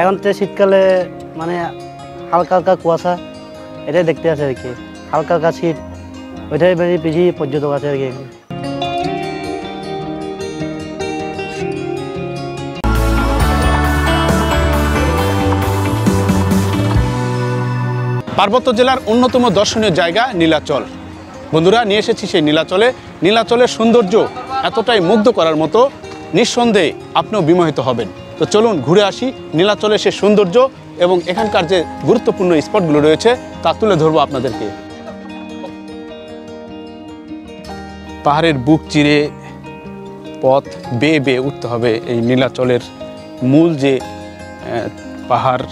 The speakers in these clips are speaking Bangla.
এখন তো শীতকালে মানে হালকা হালকা কুয়াশা, এটাই দেখতে আছে আর কি। হালকা হালকা শীত, ওইটাই বেশি বেশি পর্যটক আছে আর কি পার্বত্য জেলার অন্যতম দর্শনীয় জায়গা নীলাচল। বন্ধুরা, নিয়ে এসেছি সেই নীলাচলে। নীলাচলের সৌন্দর্য এতটাই মুগ্ধ করার মতো, নিঃসন্দেহে আপনিও বিমোহিত হবেন। তো চলুন ঘুরে আসি। নীলাচলের সে সৌন্দর্য এবং এখানকার যে গুরুত্বপূর্ণ স্পটগুলো রয়েছে, তা তুলে ধরবো আপনাদেরকে। পাহাড়ের বুক চিরে পথ বেয়ে বেয়ে উঠতে হবে এই নীলাচলের মূল যে পাহাড়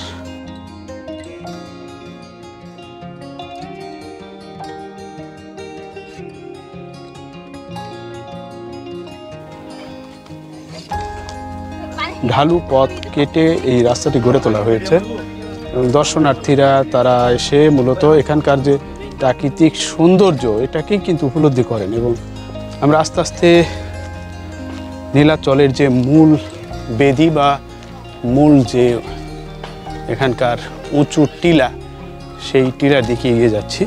ঢালু পথ কেটে এই রাস্তাটি গড়ে তোলা হয়েছে। দর্শনার্থীরা, তারা এসে মূলত এখানকার যে প্রাকৃতিক সৌন্দর্য, এটাকেই কিন্তু উপলব্ধি করেন এবং আমরা আস্তে আস্তে নীলাচলের যে মূল বেদি বা মূল যে এখানকার উঁচু টিলা, সেই টিলার দিকে এগিয়ে যাচ্ছি।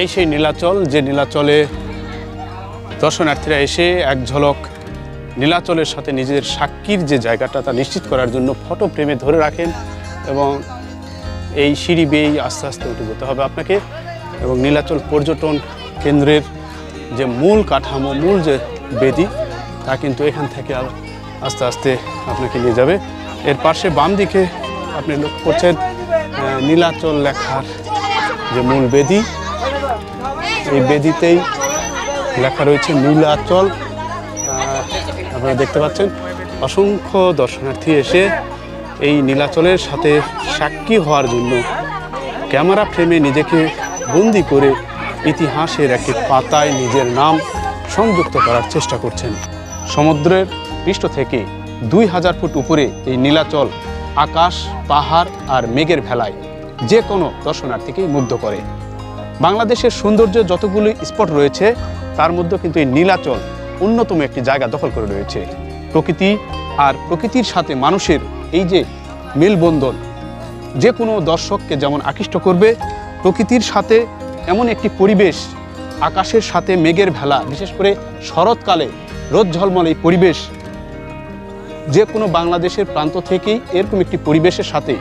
এই সেই নীলাচল, যে নীলাচলে দর্শনার্থীরা এসে এক ঝলক নীলাচলের সাথে নিজের সাক্ষীর যে জায়গাটা তা নিশ্চিত করার জন্য ফটো প্রেমে ধরে রাখেন এবং এই সিঁড়ি বেয়েই আস্তে আস্তে উঠে যেতে হবে আপনাকে এবং নীলাচল পর্যটন কেন্দ্রের যে মূল কাঠামো, মূল যে বেদি, তা কিন্তু এখান থেকে আর আস্তে আস্তে আপনাকে নিয়ে যাবে। এর পাশে বাম দিকে আপনি লক্ষ্য করছেন নীলাচল লেখার যে মূল বেদি, এই বেদিতেই লেখা রয়েছে নীলাচল। আপনারা দেখতে পাচ্ছেন, অসংখ্য দর্শনার্থী এসে এই নীলাচলের সাথে সাক্ষী হওয়ার জন্য ক্যামেরা ফ্রেমে নিজেকে বন্দি করে ইতিহাসের একটি পাতায় নিজের নাম সংযুক্ত করার চেষ্টা করছেন। সমুদ্রের পৃষ্ঠ থেকে দুই হাজার ফুট উপরে এই নীলাচল আকাশ, পাহাড় আর মেঘের ভেলায় যে কোনো দর্শনার্থীকেই মুগ্ধ করে। বাংলাদেশের সৌন্দর্য যতগুলি স্পট রয়েছে তার মধ্যে কিন্তু এই নীলাচল অন্যতম একটি জায়গা দখল করে রয়েছে। প্রকৃতি আর প্রকৃতির সাথে মানুষের এই যে মেলবন্ধন, যে কোনো দর্শককে যেমন আকৃষ্ট করবে, প্রকৃতির সাথে এমন একটি পরিবেশ, আকাশের সাথে মেঘের ভেলা, বিশেষ করে শরৎকালে রোদ ঝলমল এই পরিবেশ, যে কোনো বাংলাদেশের প্রান্ত থেকেই এরকম একটি পরিবেশের সাথে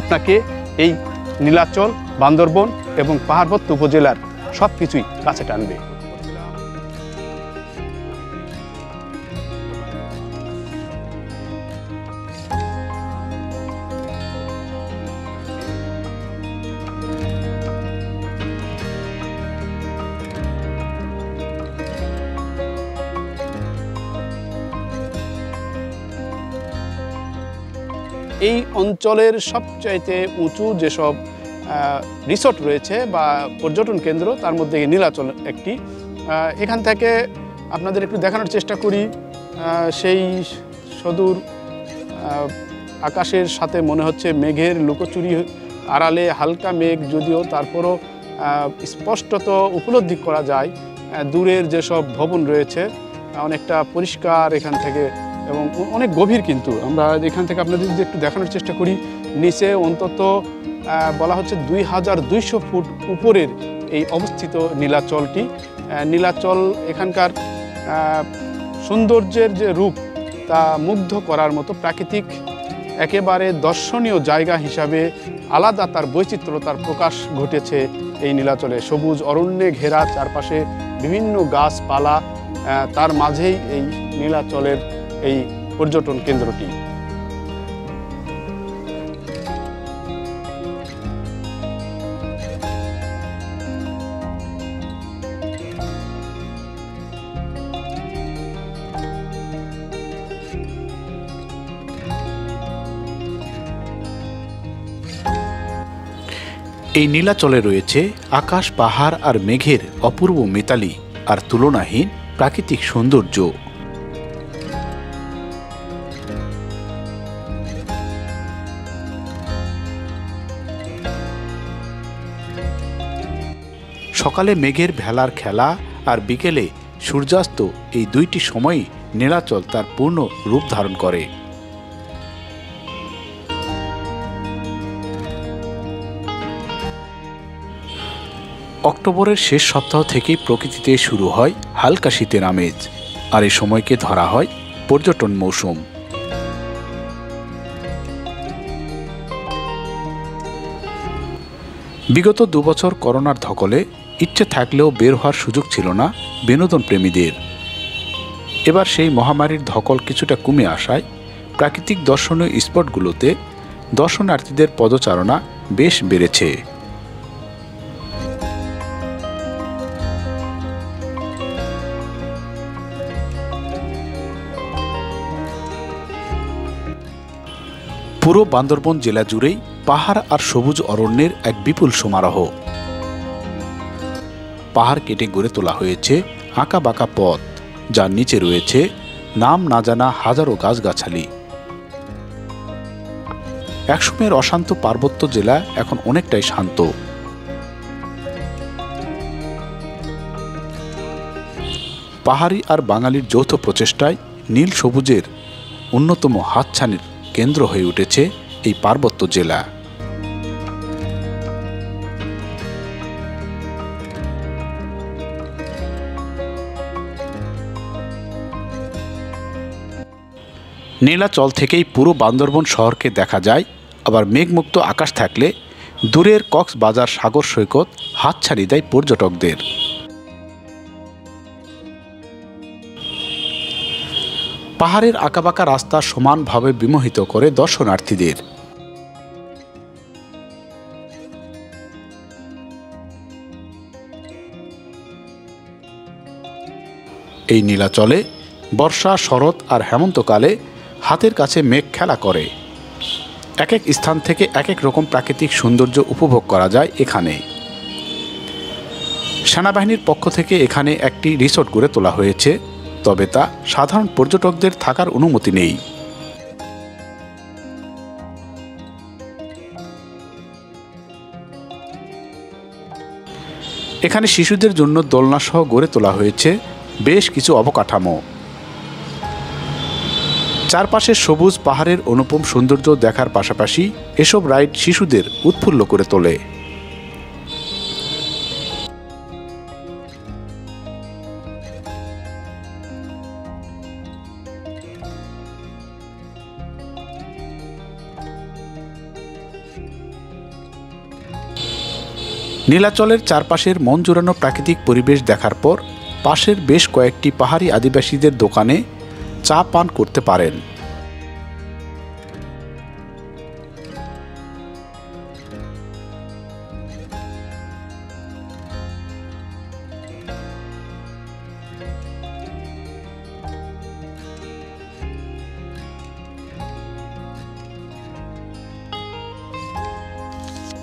আপনাকে এই নীলাচল, বান্দরবন এবং পাহাড়বত্ত উপজেলার সব কিছুই কাছে টানবে। এই অঞ্চলের সবচাইতে উঁচু যেসব রিসোর্ট রয়েছে বা পর্যটন কেন্দ্র, তার মধ্যে নীলাচল একটি। এখান থেকে আপনাদের একটু দেখানোর চেষ্টা করি। সেই সদূর আকাশের সাথে মনে হচ্ছে মেঘের লুকোচুরি আড়ালে হালকা মেঘ, যদিও তারপরও স্পষ্টত উপলব্ধি করা যায়। দূরের যেসব ভবন রয়েছে অনেকটা পরিষ্কার এখান থেকে এবং অনেক গভীর কিন্তু। আমরা এখান থেকে আপনাদের যদি একটু দেখানোর চেষ্টা করি, নিচে অন্তত বলা হচ্ছে দুই হাজার দুইশো ফুট উপরের এই অবস্থিত নীলাচলটি। নীলাচল এখানকার সৌন্দর্যের যে রূপ, তা মুগ্ধ করার মতো প্রাকৃতিক, একেবারে দর্শনীয় জায়গা হিসাবে আলাদা তার বৈচিত্র্যতার প্রকাশ ঘটেছে এই নীলাচলে। সবুজ অরণ্যে ঘেরা চারপাশে বিভিন্ন গাছপালা তার মাঝেই এই নীলাচলের এই পর্যটন কেন্দ্রটি। এই নীলাচলে রয়েছে আকাশ, পাহাড় আর মেঘের অপূর্ব মিতালি আর তুলনাহীন প্রাকৃতিক সৌন্দর্য। সকালে মেঘের ভেলার খেলা আর বিকেলে সূর্যাস্ত এই দুইটি সময়ই নীলাচল তার পূর্ণ রূপ ধারণ করে। অক্টোবরের শেষ সপ্তাহ থেকেই প্রকৃতিতে শুরু হয় হালকা শীতের আমেজ, আর এই সময়কে ধরা হয় পর্যটন মৌসুম। বিগত দুবছর করোনার ধকলে ইচ্ছে থাকলেও বের হওয়ার সুযোগ ছিল না বিনোদন প্রেমীদের। এবার সেই মহামারীর ধকল কিছুটা কমে আসায় প্রাকৃতিক দর্শনীয় স্পটগুলোতে দর্শনার্থীদের পদচারণা বেশ বেড়েছে। পুরো বান্দরবন জেলা জুড়েই পাহাড় আর সবুজ অরণ্যের এক বিপুল সমারোহ। পাহাড় কেটে গড়ে তোলা হয়েছে আঁকা বাঁকা পথ, যার নিচে রয়েছে নাম না জানা হাজারো গাছগাছালি। একসময়ের অশান্ত পার্বত্য জেলা এখন অনেকটাই শান্ত। পাহাড়ি আর বাঙালির যৌথ প্রচেষ্টায় নীল সবুজের অন্যতম হাতছানির কেন্দ্র হয়ে উঠেছে এই পার্বত্য জেলা। নীলাচল থেকেই পুরো বান্দরবন শহরকে দেখা যায়। আবার মেঘমুক্ত আকাশ থাকলে দূরের কক্সবাজার সাগর সৈকত হাত হাতছাড়ি দেয় পর্যটকদের। পাহাড়ের আঁকাবাঁকা রাস্তা সমানভাবে বিমোহিত করে দর্শনার্থীদের। এই নীলাচলে বর্ষা, শরৎ আর হেমন্তকালে হাতের কাছে মেঘ খেলা করে। এক এক স্থান থেকে এক এক রকম প্রাকৃতিক সৌন্দর্য উপভোগ করা যায় এখানে। সেনাবাহিনীর পক্ষ থেকে এখানে একটি রিসোর্ট গড়ে তোলা হয়েছে, তবে তা সাধারণ পর্যটকদের থাকার অনুমতি নেই। এখানে শিশুদের জন্য দোলনাসহ গড়ে তোলা হয়েছে বেশ কিছু অবকাঠামো। চারপাশের সবুজ পাহাড়ের অনুপম সৌন্দর্য দেখার পাশাপাশি এসব রাইড শিশুদের উৎফুল্ল করে তোলে। নীলাচলের চারপাশের মন জোড়ানো প্রাকৃতিক পরিবেশ দেখার পর পাশের বেশ কয়েকটি পাহাড়ি আদিবাসীদের দোকানে চা পান করতে পারেন।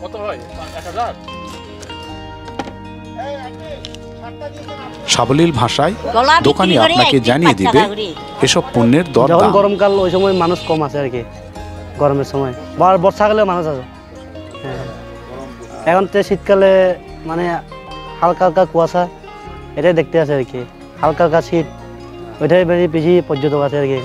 কত হয়? এক হাজার? সাবলীল ভাষায় দোকানি আপনাকে জানিয়ে দিবে এসব পণ্যের দর যখন দাম গরমকাল ওই সময় মানুষ কম আছে আর কি গরমের সময়। বা বর্ষাকালে মানুষ আছে। হ্যাঁ। এখন তো শীতকালে মানে হালকা হালকা কুয়াশা এটাই দেখতে আছে আর কি। হালকা হালকা শীত ওইটাই বেশি বেশি পর্যটক আছে আর কি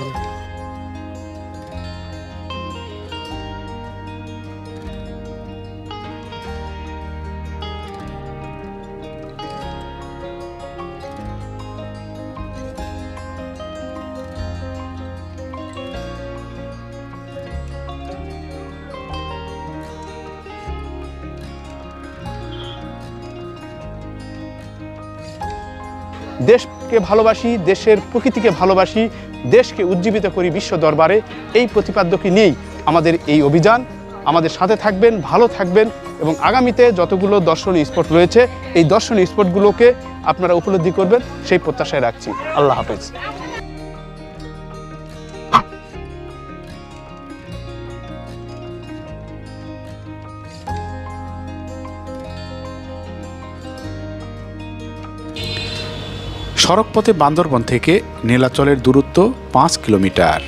দেশকে ভালোবাসি, দেশের প্রকৃতিকে ভালোবাসি, দেশকে উজ্জীবিত করি বিশ্ব দরবারে, এই প্রতিপাদ্যকে নিয়েই আমাদের এই অভিযান। আমাদের সাথে থাকবেন, ভালো থাকবেন এবং আগামীতে যতগুলো দর্শনীয় স্পট রয়েছে, এই দর্শনীয় স্পটগুলোকে আপনারা উপলব্ধি করবেন, সেই প্রত্যাশায় রাখছি। আল্লাহ হাফেজ। সড়কপথে বান্দরবন থেকে নীলাচলের দূরত্ব পাঁচ কিলোমিটার।